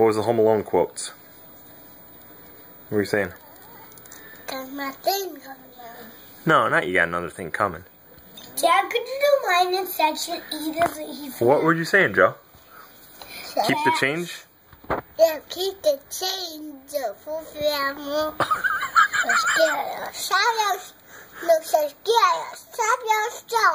What was the Home Alone quotes? What were you saying? Got my thing coming. No, not you got another thing coming. Dad, could you do mine in section E? Doesn't he? What were you saying, Joe? Keep the change? Yeah, keep the change for family. Så ska jag, så jag, nu så.